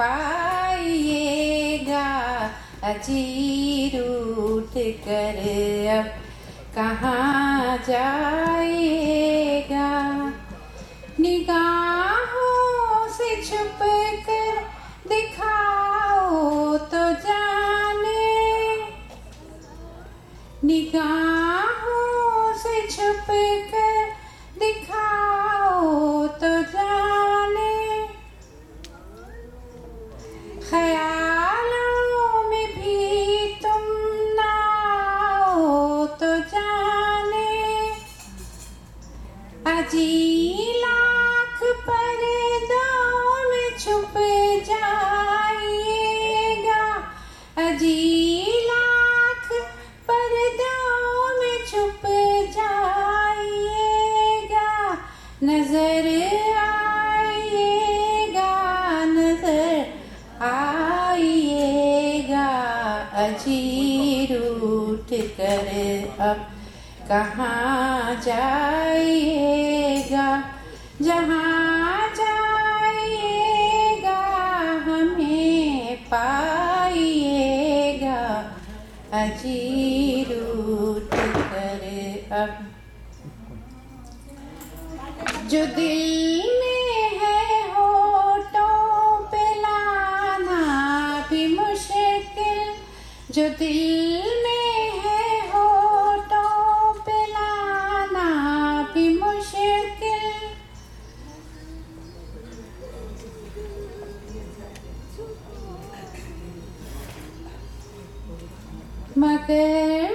पाइएगा अजी रूठ कर। अब कहाँ जाइएगा? निगाहों से छुप कर दिखाओ तो जाने। निगाहों से छुप कर दिखाओ अजी लाख पर्दों में छुप जाइएगा अजी लाख पर्दों में छुप जाइएगा नज़र आइएगा नज़र आइएगा अजी रूठ कर अब कहाँ जाइएगा पाइएगा। अजी रूठ कर अब। जो दिल में है होठों पे लाना भी मुश्किल। जो दिल my bear.